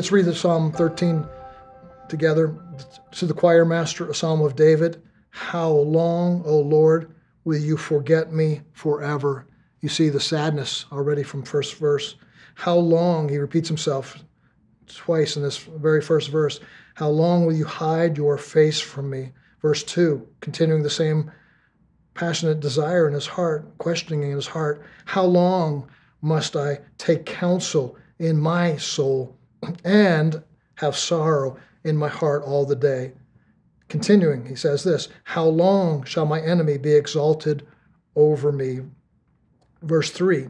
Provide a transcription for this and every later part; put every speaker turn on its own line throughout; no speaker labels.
Let's read the Psalm 13 together. To the choir master, a psalm of David. How long, O Lord, will you forget me forever? You see the sadness already from first verse. How long, he repeats himself twice in this very first verse. How long will you hide your face from me? Verse 2, continuing the same passionate desire in his heart, questioning in his heart. How long must I take counsel in my soul and have sorrow in my heart all the day? Continuing, he says this How long shall my enemy be exalted over me? Verse 3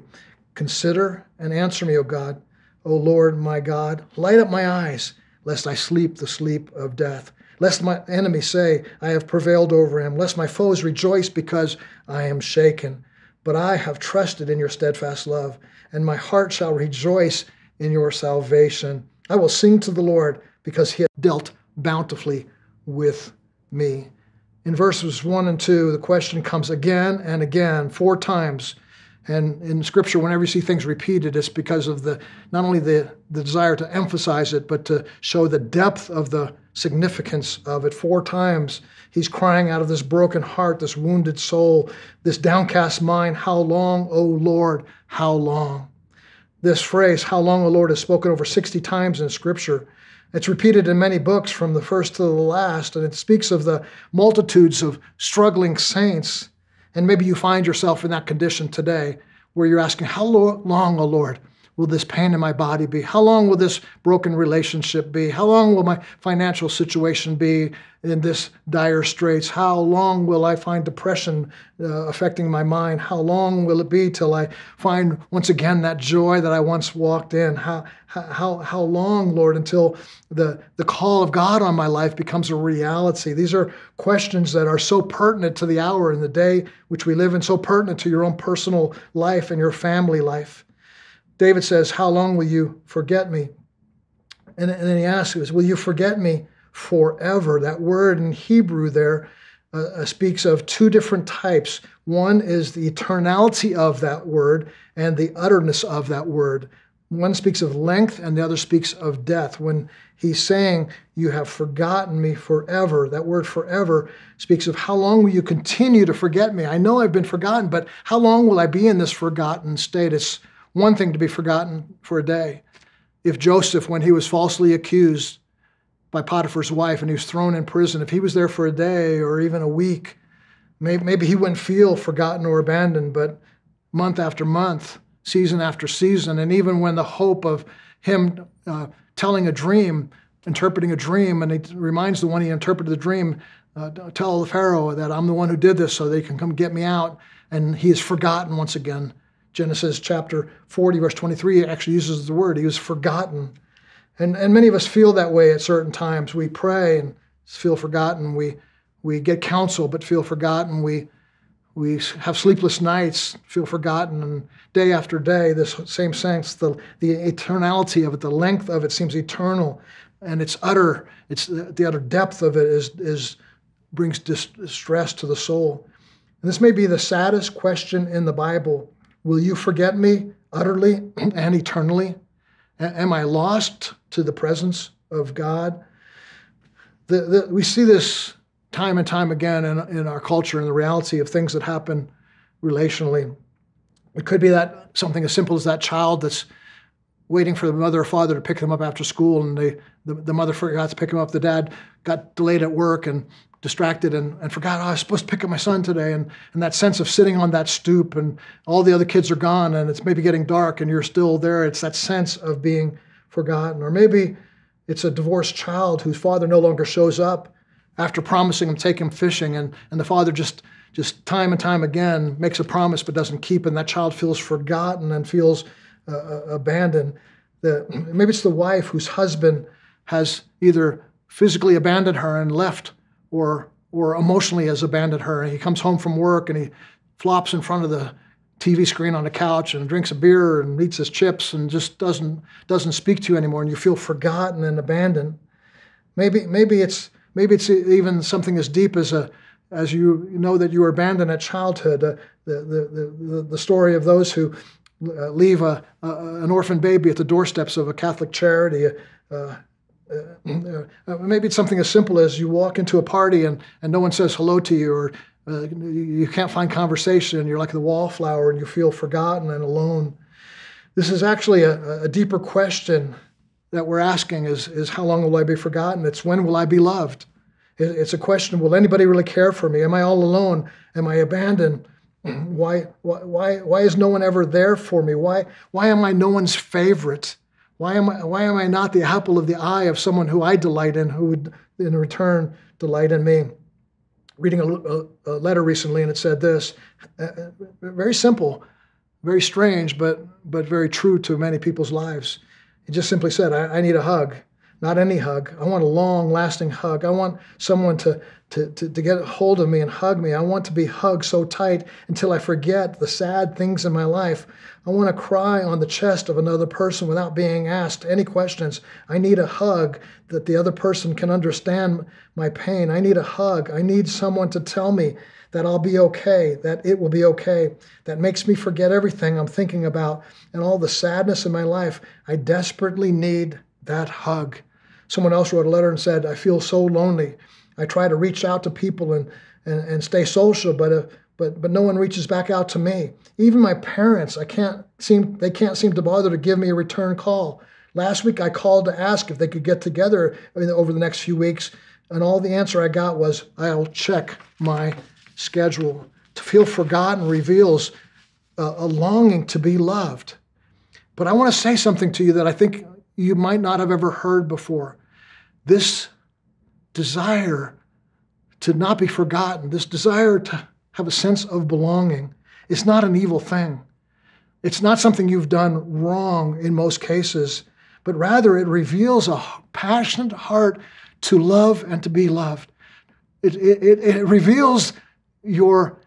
Consider and answer me, O God, O Lord my God. Light up my eyes, lest I sleep the sleep of death. Lest my enemy say, I have prevailed over him. Lest my foes rejoice because I am shaken. But I have trusted in your steadfast love, and my heart shall rejoice in your salvation. I will sing to the Lord because he dealt bountifully with me. In verses 1 and 2, the question comes again and again, four times. And in Scripture, whenever you see things repeated, it's because of the not only the, the desire to emphasize it, but to show the depth of the significance of it. Four times he's crying out of this broken heart, this wounded soul, this downcast mind, How long, O Lord, how long? This phrase, How long, O Lord, is spoken over 60 times in Scripture. It's repeated in many books from the first to the last, and it speaks of the multitudes of struggling saints. And maybe you find yourself in that condition today where you're asking, How long, O Lord? Will this pain in my body be? How long will this broken relationship be? How long will my financial situation be in this dire straits? How long will I find depression uh, affecting my mind? How long will it be till I find once again that joy that I once walked in? How, how, how long, Lord, until the, the call of God on my life becomes a reality? These are questions that are so pertinent to the hour and the day which we live in, so pertinent to your own personal life and your family life. David says, How long will you forget me? And, and then he asks, Will you forget me forever? That word in Hebrew there uh, uh, speaks of two different types. One is the eternality of that word and the utterness of that word. One speaks of length and the other speaks of death. When he's saying, You have forgotten me forever, that word forever speaks of how long will you continue to forget me? I know I've been forgotten, but how long will I be in this forgotten state? It's one thing to be forgotten for a day. If Joseph, when he was falsely accused by Potiphar's wife and he was thrown in prison, if he was there for a day or even a week, maybe, maybe he wouldn't feel forgotten or abandoned, but month after month, season after season, and even when the hope of him uh, telling a dream, interpreting a dream, and he reminds the one he interpreted the dream, uh, tell the Pharaoh that I'm the one who did this so they can come get me out. And he is forgotten once again. Genesis chapter 40, verse 23 actually uses the word. He was forgotten. And, and many of us feel that way at certain times. We pray and feel forgotten. We, we get counsel but feel forgotten. We, we have sleepless nights, feel forgotten. And day after day, this same sense, the, the eternality of it, the length of it seems eternal. And it's utter, it's the utter depth of it is, is brings distress to the soul. And this may be the saddest question in the Bible Will you forget me utterly and eternally? Am I lost to the presence of God? The, the, we see this time and time again in, in our culture and the reality of things that happen relationally. It could be that something as simple as that child that's waiting for the mother or father to pick them up after school, and they, the, the mother forgot to pick them up. The dad got delayed at work, and distracted and, and forgot, oh, I was supposed to pick up my son today. And, and that sense of sitting on that stoop and all the other kids are gone and it's maybe getting dark and you're still there. It's that sense of being forgotten. Or maybe it's a divorced child whose father no longer shows up after promising him take him fishing and, and the father just just time and time again makes a promise but doesn't keep and that child feels forgotten and feels uh, uh abandoned the, maybe it's the wife whose husband has either physically abandoned her and left or or emotionally has abandoned her. And he comes home from work and he flops in front of the TV screen on the couch and drinks a beer and eats his chips and just doesn't doesn't speak to you anymore, and you feel forgotten and abandoned. Maybe maybe it's maybe it's even something as deep as a as you know that you were abandoned at childhood. Uh, the, the, the, the story of those who uh, leave a, a, an orphan baby at the doorsteps of a Catholic charity, uh, uh, uh, maybe it's something as simple as you walk into a party and, and no one says hello to you, or uh, you can't find conversation, you're like the wallflower and you feel forgotten and alone. This is actually a, a deeper question that we're asking is, is how long will I be forgotten? It's when will I be loved? It's a question, will anybody really care for me? Am I all alone? Am I abandoned? Why, why, why is no one ever there for me? Why, why am I no one's favorite? Why am, I, why am I not the apple of the eye of someone who I delight in, who would in return delight in me? Reading a, a, letter recently, and it said this uh, uh, very simple, very strange, but, but very true to many people's lives. It just simply said, I, I need a hug not any hug. I want a long lasting hug. I want someone to, to, to, to, get a hold of me and hug me. I want to be hugged so tight until I forget the sad things in my life. I want to cry on the chest of another person without being asked any questions. I need a hug that the other person can understand my pain. I need a hug. I need someone to tell me that I'll be okay, that it will be okay, that makes me forget everything I'm thinking about and all the sadness in my life. I desperately need that hug. Someone else wrote a letter and said, I feel so lonely. I try to reach out to people and, and, and stay social, but, uh, but, but no one reaches back out to me. Even my parents, I can't seem, they can't seem to bother to give me a return call. Last week, I called to ask if they could get together over the next few weeks, and all the answer I got was, I'll check my schedule. To feel forgotten reveals a, a longing to be loved. But I want to say something to you that I think you might not have ever heard before. This desire to not be forgotten, this desire to have a sense of belonging, It's not an evil thing. It's not something you've done wrong in most cases, but rather it reveals a passionate heart to love and to be loved. It, it, it reveals your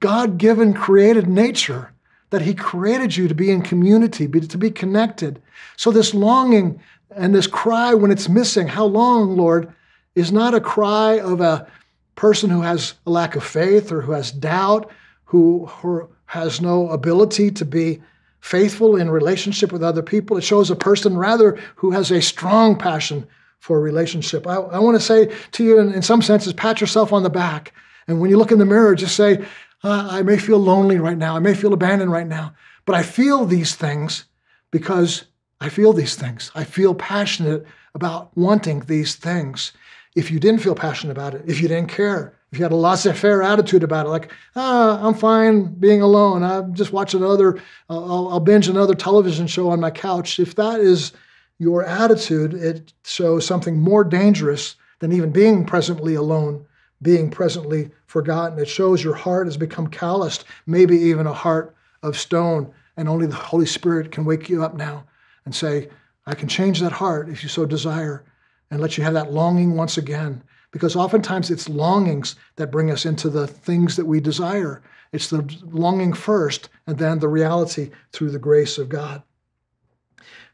God given created nature that He created you to be in community, to be connected. So, this longing and this cry when it's missing, how long, Lord, is not a cry of a person who has a lack of faith or who has doubt, who, who has no ability to be faithful in relationship with other people. It shows a person rather who has a strong passion for a relationship. I, I want to say to you, in, in some senses, pat yourself on the back. And when you look in the mirror, just say, uh, I may feel lonely right now. I may feel abandoned right now. But I feel these things because I feel these things. I feel passionate about wanting these things. If you didn't feel passionate about it, if you didn't care, if you had a laissez faire attitude about it, like, ah, I'm fine being alone, I'm just watching another, I'll, I'll binge another television show on my couch. If that is your attitude, it shows something more dangerous than even being presently alone, being presently forgotten. It shows your heart has become calloused, maybe even a heart of stone, and only the Holy Spirit can wake you up now and say, I can change that heart if you so desire and let you have that longing once again. Because oftentimes it's longings that bring us into the things that we desire. It's the longing first and then the reality through the grace of God.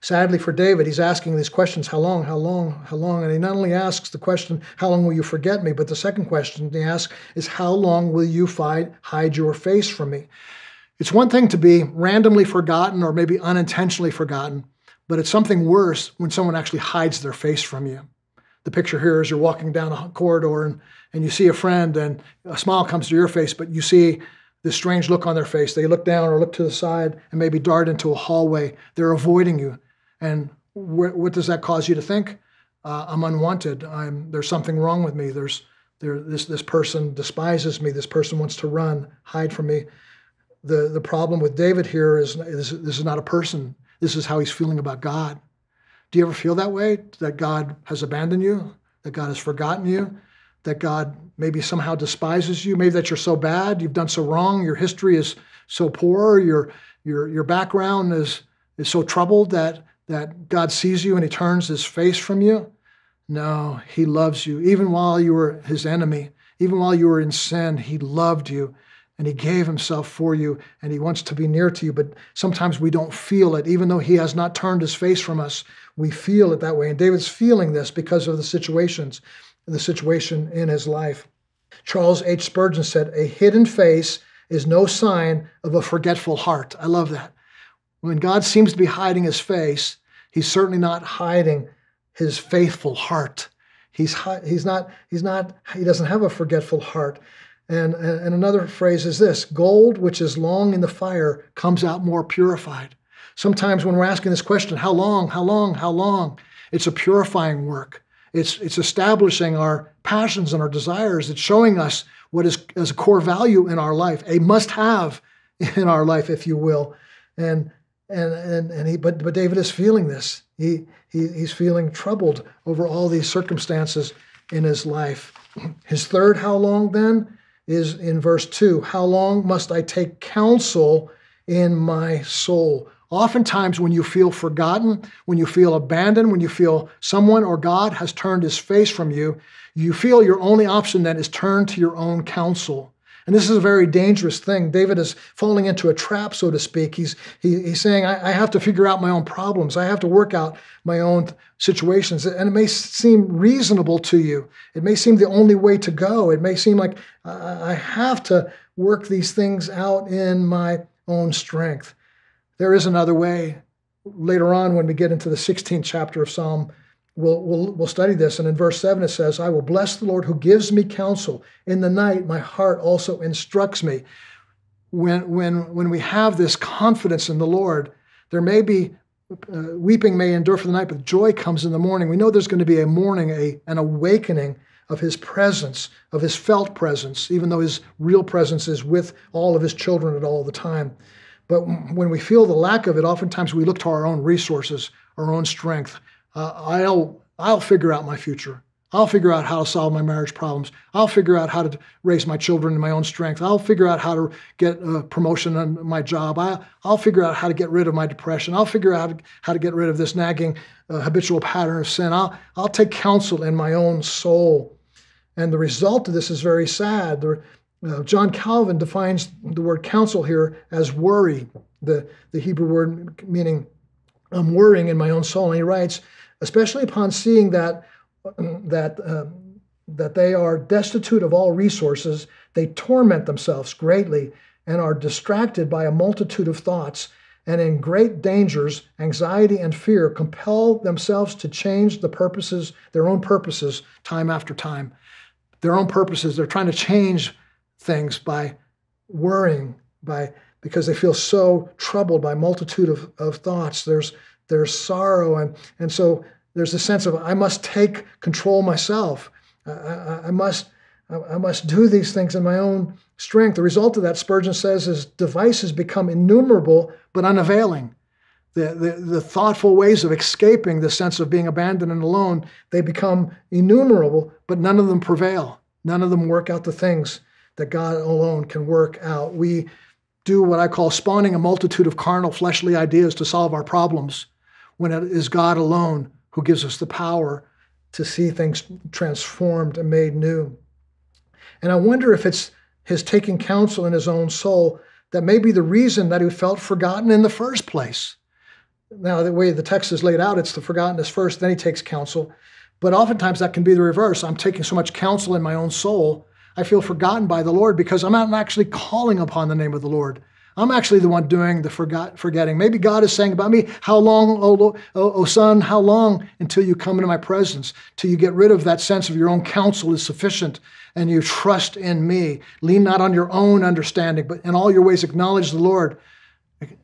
Sadly for David, he's asking these questions how long, how long, how long? And he not only asks the question, how long will you forget me? But the second question he asks is, how long will you hide your face from me? It's one thing to be randomly forgotten or maybe unintentionally forgotten, but it's something worse when someone actually hides their face from you. The picture here is you're walking down a corridor and, and you see a friend and a smile comes to your face, but you see this strange look on their face. They look down or look to the side and maybe dart into a hallway. They're avoiding you. And wh- what does that cause you to think? Uh, I'm unwanted. I'm, there's something wrong with me. There's, there, this, this person despises me. This person wants to run, hide from me. The, the problem with David here is, is this is not a person. This is how he's feeling about God. Do you ever feel that way? That God has abandoned you? That God has forgotten you? That God maybe somehow despises you? Maybe that you're so bad, you've done so wrong, your history is so poor, your your your background is is so troubled that that God sees you and he turns his face from you? No, he loves you. Even while you were his enemy, even while you were in sin, he loved you and he gave himself for you and he wants to be near to you. But sometimes we don't feel it. Even though he has not turned his face from us we feel it that way. And david's feeling this because of the situations the situation in his life. Charles h. Spurgeon said a hidden face is no sign of a forgetful heart. I love that. When god seems to be hiding his face he's certainly not hiding his faithful heart. He's, he's not, he's not, he doesn't have a forgetful heart. And, and another phrase is this gold, which is long in the fire, comes out more purified. Sometimes when we're asking this question, how long, how long, how long, it's a purifying work. It's, it's establishing our passions and our desires. It's showing us what is as a core value in our life, a must have in our life, if you will. And and and, and he but but David is feeling this. He, he he's feeling troubled over all these circumstances in his life. His third how long then is in verse 2. How long must I take counsel in my soul? Oftentimes, when you feel forgotten, when you feel abandoned, when you feel someone or God has turned his face from you, you feel your only option then is turn to your own counsel. And this is a very dangerous thing. David is falling into a trap, so to speak. He's, he, he's saying, I, I, have to figure out my own problems. I have to work out my own situations. And it may seem reasonable to you. It may seem the only way to go. It may seem like I have to work these things out in my own strength. There is another way. Later on, when we get into the 16th chapter of Psalm We'll, we'll, we'll study this. And in verse 7, it says, I will bless the Lord who gives me counsel. In the night, my heart also instructs me. When, when, when we have this confidence in the Lord, there may be uh, weeping may endure for the night, but joy comes in the morning. We know there's going to be a morning, a, an awakening of his presence, of his felt presence, even though his real presence is with all of his children at all the time. But when we feel the lack of it, oftentimes we look to our own resources, our own strength, uh, I'll I'll figure out my future. I'll figure out how to solve my marriage problems. I'll figure out how to raise my children in my own strength. I'll figure out how to get a promotion on my job. I, will figure out how to get rid of my depression. I'll figure out how to get rid of this nagging uh, habitual pattern of sin. I'll, I'll take counsel in my own soul. And the result of this is very sad. Uh, John Calvin defines the word counsel here as worry, the, the Hebrew word meaning I'm worrying in my own soul. And he writes, especially upon seeing that that um, that they are destitute of all resources, they torment themselves greatly and are distracted by a multitude of thoughts, and in great dangers, anxiety and fear compel themselves to change the purposes, their own purposes, time after time. Their own purposes, they're trying to change things by worrying, by because they feel so troubled by multitude of, of thoughts. There's there's sorrow and and so there's a sense of I must take control myself. I, I, I must I must do these things in my own strength. The result of that, Spurgeon says, is devices become innumerable but unavailing. The, the, the thoughtful ways of escaping the sense of being abandoned and alone, they become innumerable, but none of them prevail. None of them work out the things that God alone can work out. We do what I call spawning a multitude of carnal, fleshly ideas to solve our problems when it is God alone who gives us the power to see things transformed and made new. And I wonder if it's his taking counsel in his own soul that may be the reason that he felt forgotten in the first place. Now, the way the text is laid out, it's the forgottenness first, then he takes counsel. But oftentimes that can be the reverse. I'm taking so much counsel in my own soul, I feel forgotten by the Lord because I'm not actually calling upon the name of the Lord. I'm actually the one doing the forgot, forgetting. Maybe God is saying about me, How long, O, o, o son, how long until you come into my presence? Till you get rid of that sense of your own counsel is sufficient and you trust in me. Lean not on your own understanding, but in all your ways acknowledge the Lord.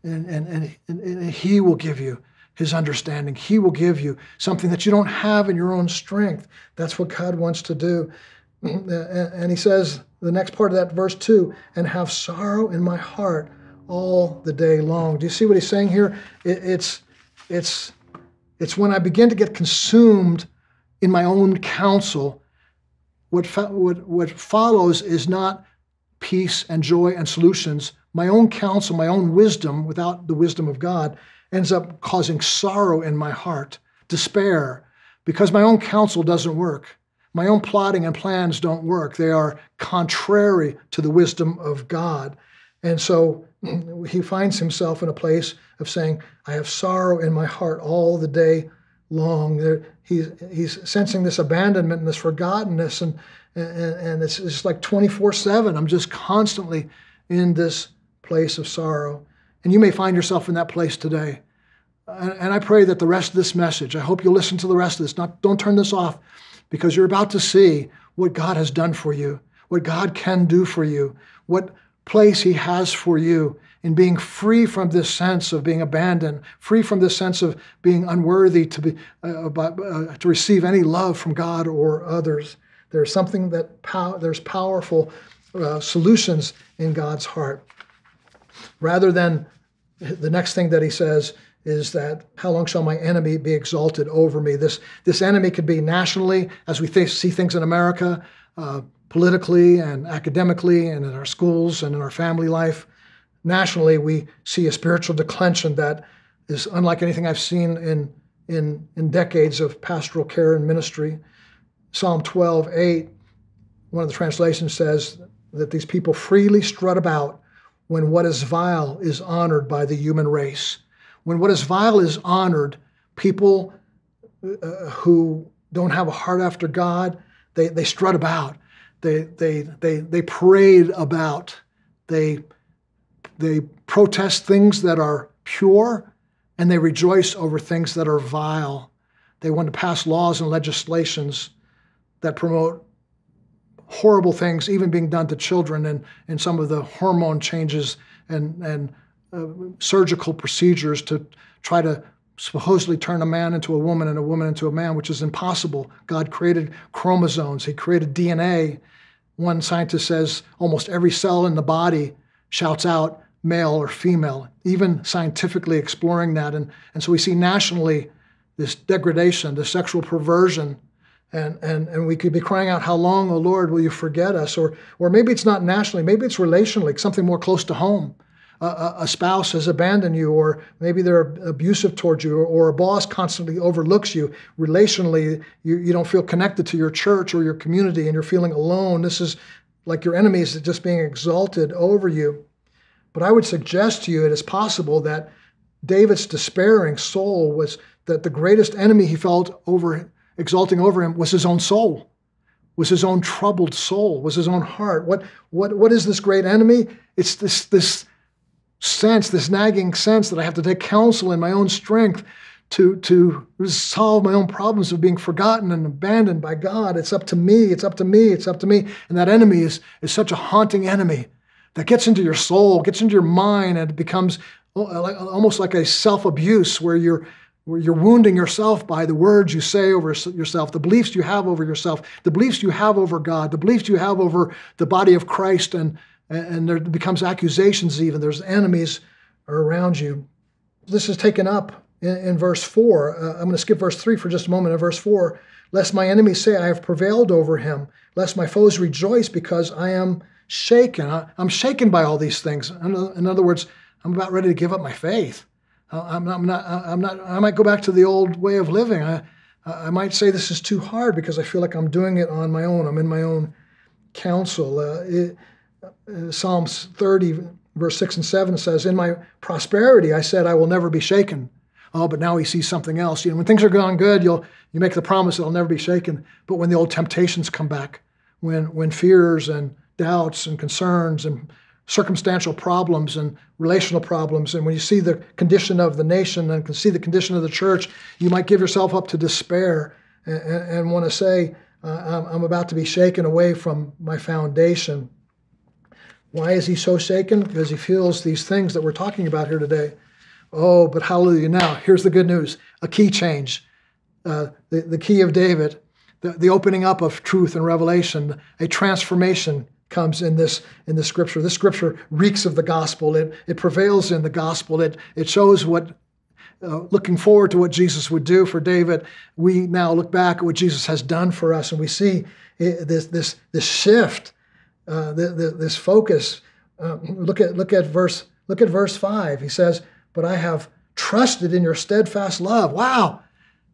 And, and, and, and He will give you His understanding. He will give you something that you don't have in your own strength. That's what God wants to do. And He says, the next part of that verse 2 and have sorrow in my heart all the day long. Do you see what he's saying here? It, it's, it's, it's when I begin to get consumed in my own counsel, what, what, what follows is not peace and joy and solutions. My own counsel, my own wisdom, without the wisdom of God, ends up causing sorrow in my heart, despair, because my own counsel doesn't work. My own plotting and plans don't work. They are contrary to the wisdom of God. And so he finds himself in a place of saying, I have sorrow in my heart all the day long. He's, he's sensing this abandonment and this forgottenness, and, and, and it's, it's like 24 7. I'm just constantly in this place of sorrow. And you may find yourself in that place today. And, and I pray that the rest of this message, I hope you'll listen to the rest of this. Not, don't turn this off because you're about to see what God has done for you, what God can do for you, what place He has for you in being free from this sense of being abandoned, free from this sense of being unworthy to be uh, uh, to receive any love from God or others. There's something that pow- there's powerful uh, solutions in God's heart. Rather than the next thing that he says is that how long shall my enemy be exalted over me? This this enemy could be nationally, as we th- see things in America, uh, politically and academically, and in our schools and in our family life nationally, we see a spiritual declension that is unlike anything I've seen in, in, in decades of pastoral care and ministry. Psalm 12, 8, one of the translations says that these people freely strut about when what is vile is honored by the human race. When what is vile is honored, people uh, who don't have a heart after God, they, they strut about. They, they, they, they parade about. They they protest things that are pure and they rejoice over things that are vile. They want to pass laws and legislations that promote horrible things, even being done to children, and, and some of the hormone changes and, and uh, surgical procedures to try to supposedly turn a man into a woman and a woman into a man, which is impossible. God created chromosomes, He created DNA. One scientist says almost every cell in the body shouts out, male or female, even scientifically exploring that. And, and so we see nationally this degradation, this sexual perversion. And, and, and we could be crying out, How long, O Lord, will you forget us? Or, or maybe it's not nationally, maybe it's relationally, something more close to home. A, a, spouse has abandoned you, or maybe they're abusive towards you, or, or, a boss constantly overlooks you. Relationally, you, you don't feel connected to your church or your community, and you're feeling alone. This is like your enemies just being exalted over you. But I would suggest to you it is possible that David's despairing soul was that the greatest enemy he felt over exalting over him was his own soul, was his own troubled soul, was his own heart. What what what is this great enemy? It's this this sense, this nagging sense that I have to take counsel in my own strength to, to solve my own problems of being forgotten and abandoned by God. It's up to me, it's up to me, it's up to me. And that enemy is, is such a haunting enemy that gets into your soul, gets into your mind, and it becomes oh, almost like a self abuse where you're where you're wounding yourself by the words you say over yourself, the beliefs you have over yourself, the beliefs you have over God, the beliefs you have over the body of Christ, and and there becomes accusations. Even there's enemies around you. This is taken up in, in verse four. Uh, I'm going to skip verse three for just a moment. In verse four, lest my enemies say I have prevailed over him, lest my foes rejoice because I am shaken. I, am shaken by all these things. In other words, I'm about ready to give up my faith. I'm not, I'm not, I'm not, I might go back to the old way of living. I, I might say this is too hard because I feel like I'm doing it on my own. I'm in my own counsel. Uh, it, Psalms 30, verse 6 and 7 says, In my prosperity, I said, I will never be shaken. Oh, but now he sees something else. You know, when things are going good, you'll you make the promise that I'll never be shaken. But when the old temptations come back, when when fears and doubts and concerns and circumstantial problems and relational problems. And when you see the condition of the nation and can see the condition of the church, you might give yourself up to despair and, and, and want to say, uh, I'm about to be shaken away from my foundation. Why is he so shaken? Because he feels these things that we're talking about here today. Oh, but hallelujah. Now, here's the good news a key change. Uh, the, the key of David, the, the opening up of truth and revelation, a transformation comes in this in the scripture. This scripture reeks of the gospel. It it prevails in the gospel. It it shows what. Uh, looking forward to what Jesus would do for David, we now look back at what Jesus has done for us, and we see this this this shift, uh, this focus. Uh, look at look at verse look at verse five. He says, "But I have trusted in your steadfast love." Wow,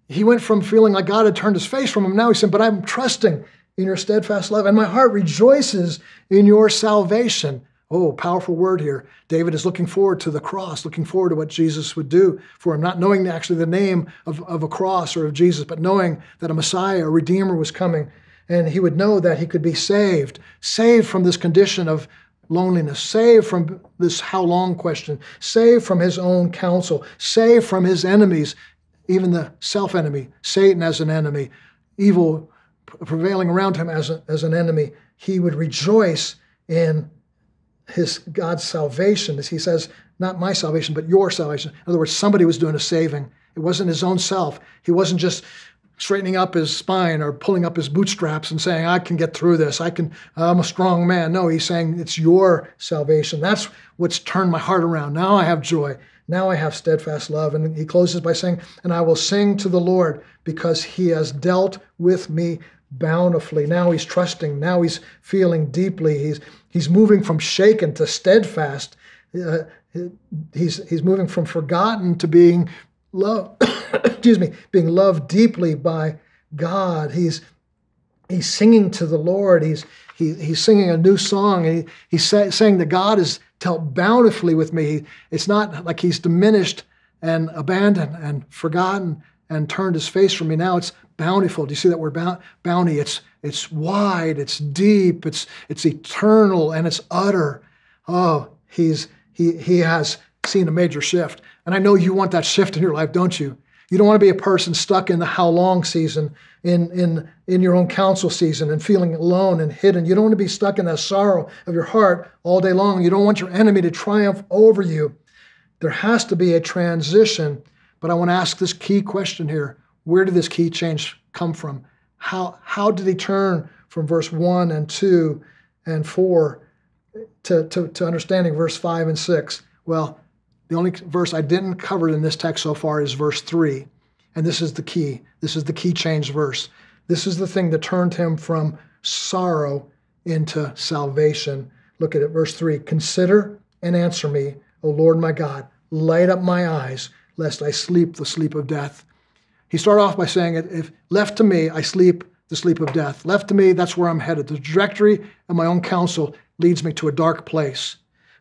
he went from feeling like God had turned his face from him. Now he said, "But I'm trusting in your steadfast love, and my heart rejoices in your salvation. Oh, powerful word here. David is looking forward to the cross, looking forward to what Jesus would do for him, not knowing actually the name of, of a cross or of Jesus, but knowing that a Messiah, a Redeemer was coming, and he would know that he could be saved, saved from this condition of loneliness, saved from this how long question, saved from his own counsel, saved from his enemies, even the self enemy, Satan as an enemy, evil prevailing around him as, a, as an enemy. He would rejoice in his God's salvation, as he says, not my salvation, but your salvation. In other words, somebody was doing a saving. It wasn't his own self. He wasn't just straightening up his spine or pulling up his bootstraps and saying, I can get through this. I can, I'm a strong man. No, he's saying it's your salvation. That's what's turned my heart around. Now I have joy. Now I have steadfast love. And he closes by saying, And I will sing to the Lord because he has dealt with me bountifully. Now he's trusting. Now he's feeling deeply. He's, he's moving from shaken to steadfast. Uh, he's, he's moving from forgotten to being loved, excuse me, being loved deeply by God. He's he's singing to the Lord. He's he, he's singing a new song. He, he's say, saying that God has dealt bountifully with me. It's not like he's diminished and abandoned and forgotten and turned his face from me. Now it's bountiful. Do you see that word bounty? It's it's wide, it's deep, it's it's eternal, and it's utter. Oh, he's he he has seen a major shift. And I know you want that shift in your life, don't you? You don't want to be a person stuck in the how long season, in, in, in your own counsel season, and feeling alone and hidden. You don't want to be stuck in that sorrow of your heart all day long. You don't want your enemy to triumph over you. There has to be a transition. But I want to ask this key question here Where did this key change come from? How, how did he turn from verse 1 and 2 and 4 to, to, to understanding verse 5 and 6? Well, the only verse I didn't cover in this text so far is verse 3. And this is the key. This is the key change verse. This is the thing that turned him from sorrow into salvation. Look at it, verse 3 Consider and answer me, O Lord my God. Light up my eyes, lest I sleep the sleep of death. He started off by saying, it, If left to me, I sleep the sleep of death. Left to me, that's where I'm headed. The trajectory of my own counsel leads me to a dark place.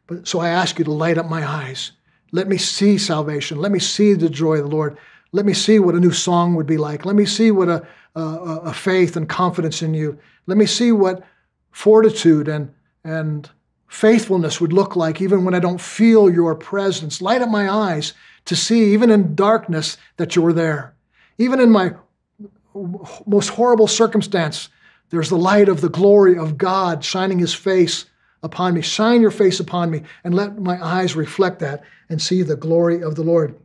But so I ask you to light up my eyes. Let me see salvation. Let me see the joy of the Lord. Let me see what a new song would be like. Let me see what a, a, a faith and confidence in you. Let me see what fortitude and, and faithfulness would look like even when I don't feel your presence. Light up my eyes to see, even in darkness, that you're there. Even in my most horrible circumstance, there's the light of the glory of God shining his face upon me. Shine your face upon me and let my eyes reflect that and see the glory of the Lord.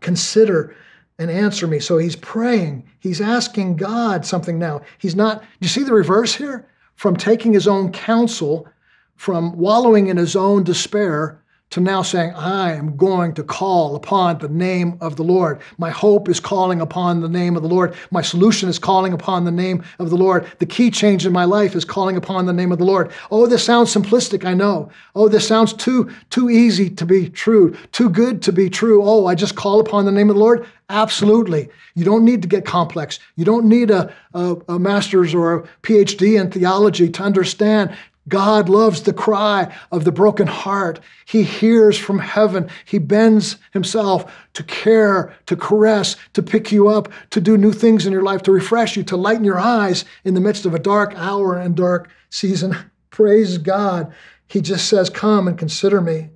Consider and answer me. So he's praying. He's asking God something now. He's not, do you see the reverse here? From taking his own counsel, from wallowing in his own despair, to now saying, I am going to call upon the name of the Lord. My hope is calling upon the name of the Lord. My solution is calling upon the name of the Lord. The key change in my life is calling upon the name of the Lord. Oh, this sounds simplistic, I know. Oh, this sounds too, too easy to be true, too good to be true. Oh, I just call upon the name of the Lord? Absolutely. You don't need to get complex. You don't need a, a, a master's or a PhD in theology to understand God loves the cry of the broken heart. He hears from heaven. He bends himself to care, to caress, to pick you up, to do new things in your life, to refresh you, to lighten your eyes in the midst of a dark hour and dark season. Praise God. He just says, Come and consider me.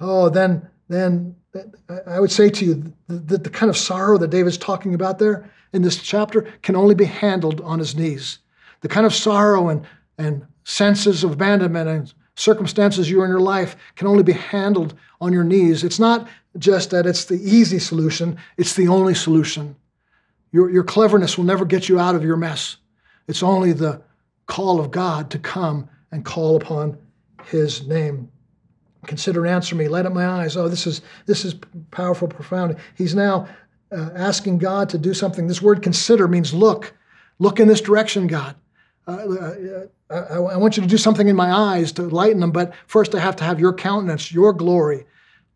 Oh, then, then I would say to you that the kind of sorrow that David's talking about there in this chapter can only be handled on his knees. The kind of sorrow and, and senses of abandonment and circumstances you're in your life can only be handled on your knees. It's not just that it's the easy solution, it's the only solution. Your, your cleverness will never get you out of your mess. It's only the call of God to come and call upon his name. Consider and answer me. Light up my eyes. Oh, this is this is powerful, profound. He's now uh, asking God to do something. This word consider means look. Look in this direction, God. I, I, want you to do something in my eyes to lighten them, but first I have to have your countenance, your glory.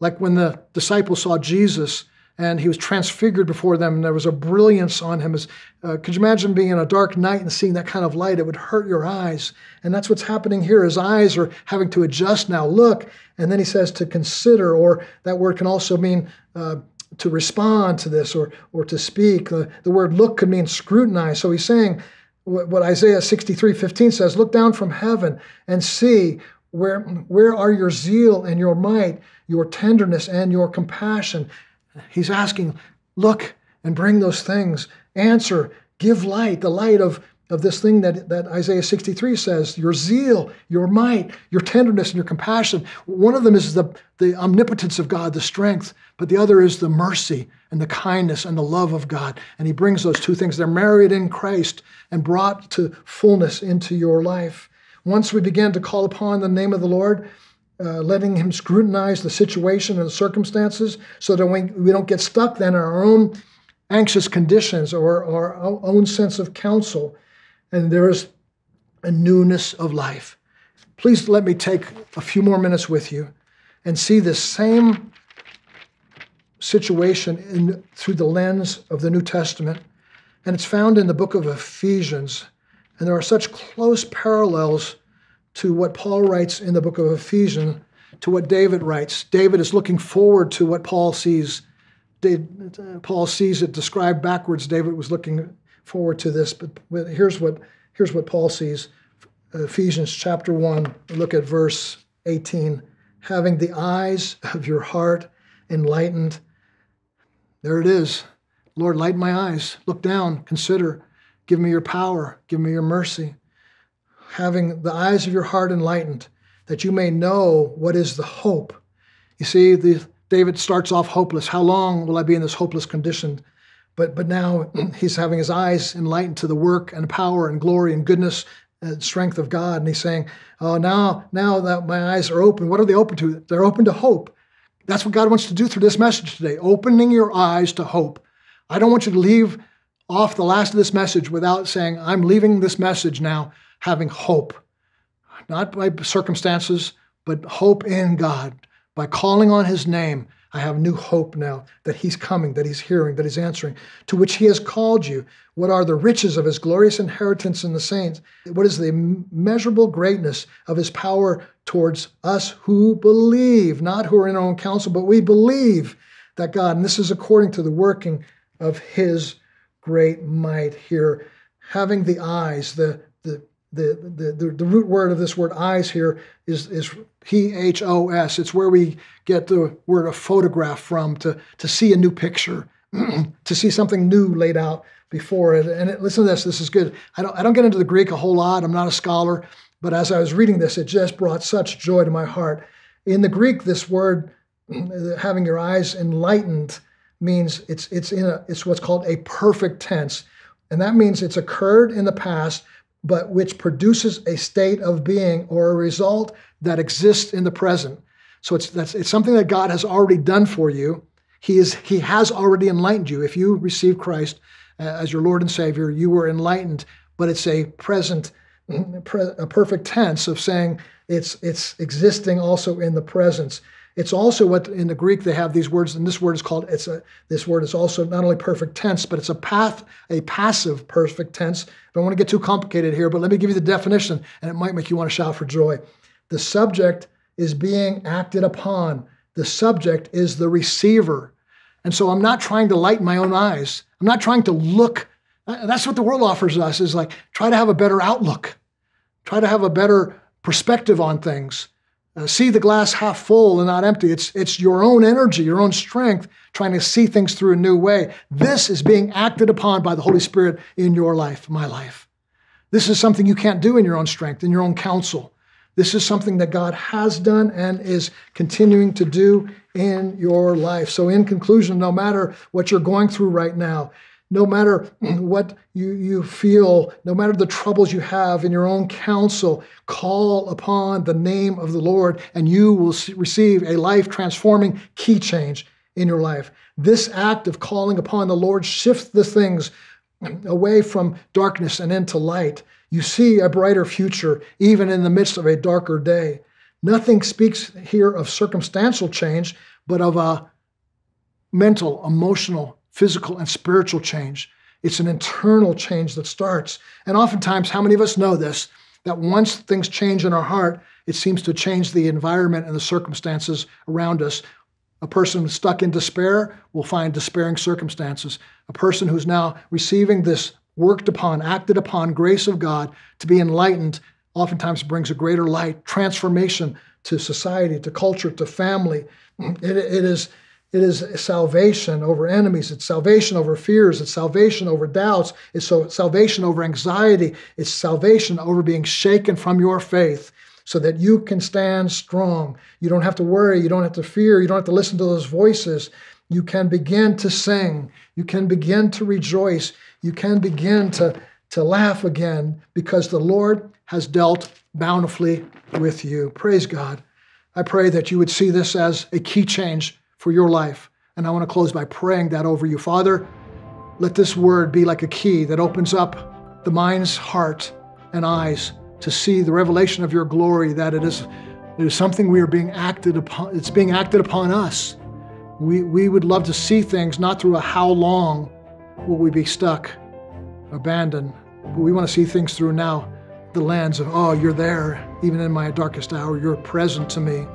Like when the disciples saw Jesus and he was transfigured before them, and there was a brilliance on him. As, uh, could you imagine being in a dark night and seeing that kind of light? It would hurt your eyes. And that's what's happening here. His eyes are having to adjust now. Look. And then he says to consider, or that word can also mean uh, to respond to this or, or to speak. The, the word look could mean scrutinize. So he's saying, what Isaiah 63 15 says, Look down from heaven and see Where, where are your zeal and your might, your tenderness and your compassion? He's asking, look and bring those things. Answer, give light, the light of, of this thing that, that Isaiah 63 says your zeal, your might, your tenderness, and your compassion. One of them is the, the omnipotence of God, the strength, but the other is the mercy and the kindness and the love of God. And he brings those two things. They're married in Christ and brought to fullness into your life. Once we begin to call upon the name of the Lord, uh, letting him scrutinize the situation and the circumstances so that we, we don't get stuck then in our own anxious conditions or our own sense of counsel and there is a newness of life. Please let me take a few more minutes with you and see this same situation in, through the lens of the New Testament. And it's found in the book of Ephesians. And there are such close parallels to what Paul writes in the book of Ephesians to what David writes. David is looking forward to what Paul sees. Paul sees it described backwards. David was looking forward to this, but here's what here's what Paul sees. Ephesians chapter 1, look at verse 18. Having the eyes of your heart enlightened. There it is. Lord, light my eyes. Look down, consider. Give me your power, give me your mercy. Having the eyes of your heart enlightened, that you may know what is the hope. You see, the, David starts off hopeless. How long will I be in this hopeless condition? But, but now he's having his eyes enlightened to the work and power and glory and goodness and strength of God. And he's saying, Oh, now, now that my eyes are open, what are they open to? They're open to hope. That's what God wants to do through this message today, opening your eyes to hope. I don't want you to leave off the last of this message without saying, I'm leaving this message now having hope. Not by circumstances, but hope in God, by calling on his name, I have new hope now that he's coming, that he's hearing, that he's answering, to which he has called you. What are the riches of his glorious inheritance in the saints? What is the immeasurable greatness of his power towards us who believe, not who are in our own counsel, but we believe that God, and this is according to the working of his great might here, having the eyes, the, the, the, the, the, the root word of this word eyes here is, is P H O S. It's where we get the word a photograph from to, to see a new picture, to see something new laid out before it. And it, listen to this, this is good. I don't, I don't get into the Greek a whole lot, I'm not a scholar, but as I was reading this, it just brought such joy to my heart. In the Greek, this word, having your eyes enlightened, means it's, it's, in a, it's what's called a perfect tense. And that means it's occurred in the past but which produces a state of being or a result that exists in the present. So it's that's it's something that God has already done for you. He is he has already enlightened you. If you receive Christ uh, as your Lord and Savior, you were enlightened. But it's a present, a perfect tense of saying it's it's existing also in the presence. It's also what in the Greek they have these words, and this word is called. It's a this word is also not only perfect tense, but it's a path, a passive perfect tense. I don't want to get too complicated here, but let me give you the definition, and it might make you want to shout for joy. The subject is being acted upon. The subject is the receiver, and so I'm not trying to lighten my own eyes. I'm not trying to look. And that's what the world offers us: is like try to have a better outlook, try to have a better perspective on things uh, see the glass half full and not empty. It's, it's your own energy, your own strength, trying to see things through a new way. This is being acted upon by the Holy Spirit in your life, my life. This is something you can't do in your own strength, in your own counsel. This is something that God has done and is continuing to do in your life. So, in conclusion, no matter what you're going through right now, no matter what you, you feel, no matter the troubles you have in your own counsel, call upon the name of the Lord and you will receive a life transforming key change in your life. This act of calling upon the Lord shifts the things away from darkness and into light. You see a brighter future even in the midst of a darker day. Nothing speaks here of circumstantial change, but of a mental, emotional, physical and spiritual change. It's an internal change that starts. And oftentimes, how many of us know this? That once things change in our heart, it seems to change the environment and the circumstances around us. A person stuck in despair will find despairing circumstances. A person who's now receiving this worked upon, acted upon grace of God to be enlightened oftentimes brings a greater light, transformation to society, to culture, to family. It, it is it is salvation over enemies. It's salvation over fears. It's salvation over doubts. It's so salvation over anxiety. It's salvation over being shaken from your faith so that you can stand strong. You don't have to worry. You don't have to fear. You don't have to listen to those voices. You can begin to sing. You can begin to rejoice. You can begin to, to laugh again because the Lord has dealt bountifully with you. Praise God. I pray that you would see this as a key change for your life. And I want to close by praying that over you. Father, let this word be like a key that opens up the mind's heart and eyes to see the revelation of your glory, that it is, it is something we are being acted upon, it's being acted upon us. We, we would love to see things not through a how long will we be stuck, abandoned, but we want to see things through now the lens of, oh, you're there, even in my darkest hour, you're present to me.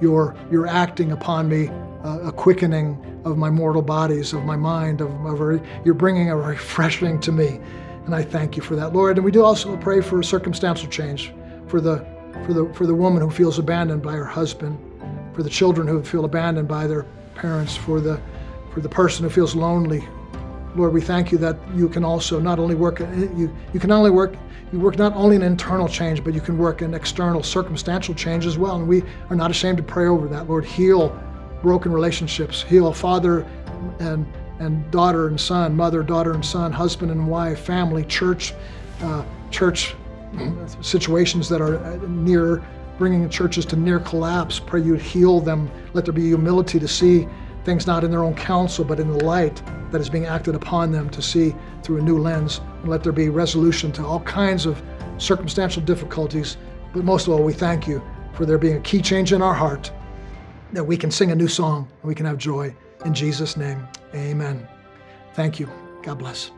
You're, you're acting upon me, a quickening of my mortal bodies, of my mind, of, of a, you're bringing a refreshing to me. And I thank you for that, Lord. And we do also pray for circumstantial change for the, for the, for the woman who feels abandoned by her husband, for the children who feel abandoned by their parents, for the, for the person who feels lonely. Lord, we thank you that you can also not only work, uh, you, you can only work you work not only in internal change, but you can work in external circumstantial change as well. And we are not ashamed to pray over that. Lord, heal broken relationships, heal father and, and daughter and son, mother, daughter and son, husband and wife, family, church, uh, church situations that are near, bringing churches to near collapse. Pray you heal them. Let there be humility to see things not in their own counsel, but in the light that is being acted upon them to see through a new lens. And let there be resolution to all kinds of circumstantial difficulties. But most of all, we thank you for there being a key change in our heart that we can sing a new song and we can have joy. In Jesus' name, amen. Thank you. God bless.